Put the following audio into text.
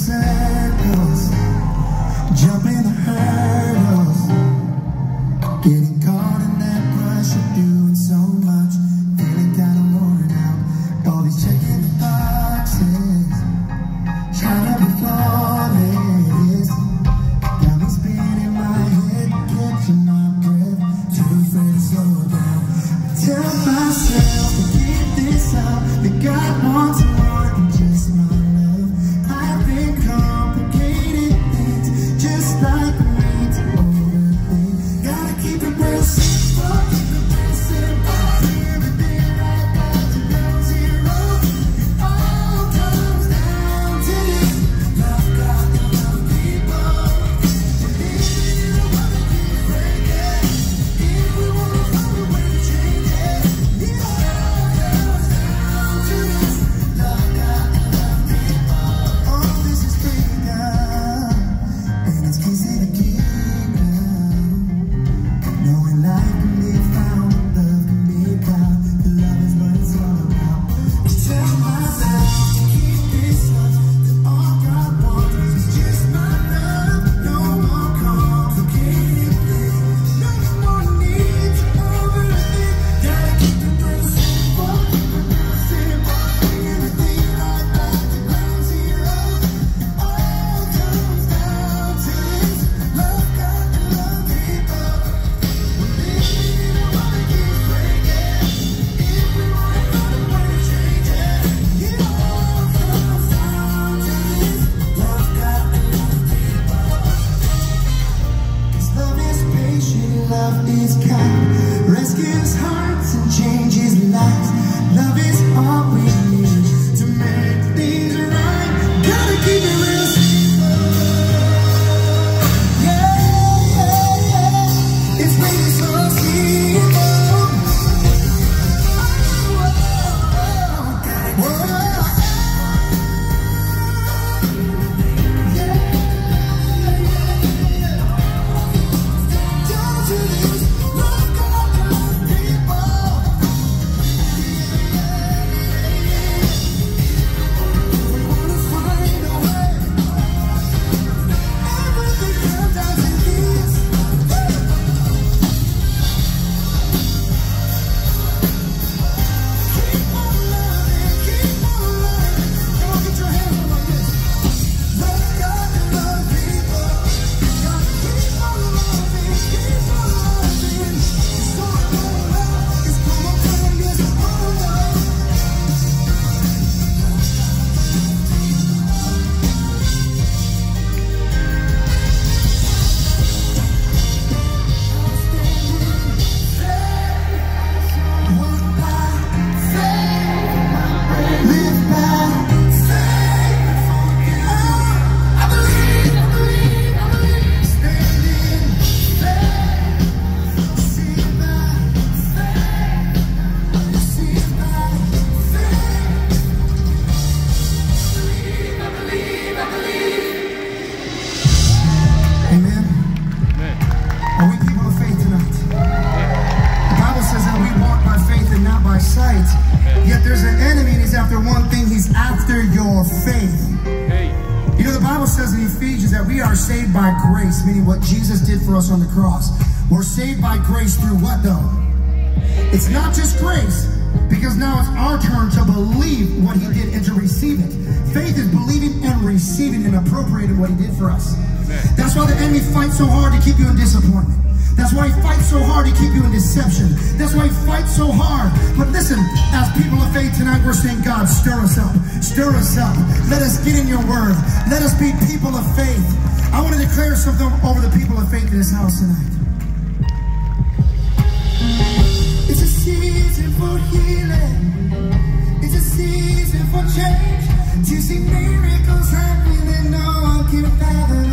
circles, jumping the hurdles, getting caught in that rush of doing so much, feeling kind of worn out. All these checking the boxes, trying to be flawless. Got me spinning my head, catching my breath, too afraid to slow down. I Tell myself to keep this up, that God wants is kind, rescues hearts we are saved by grace, meaning what Jesus did for us on the cross. We're saved by grace through what though? It's not just grace, because now it's our turn to believe what he did and to receive it. Faith is believing and receiving and appropriating what he did for us. That's why the enemy fights so hard to keep you in disappointment. That's why he fights so hard to keep you in deception. That's why he fights so hard. But listen, as people of faith tonight, we're saying, God, stir us up. Stir us up. Let us get in your word. Let us be people of faith. I want to declare something over the people of faith in this house tonight. It's a season for healing. It's a season for change. To see miracles happen and no one can fathom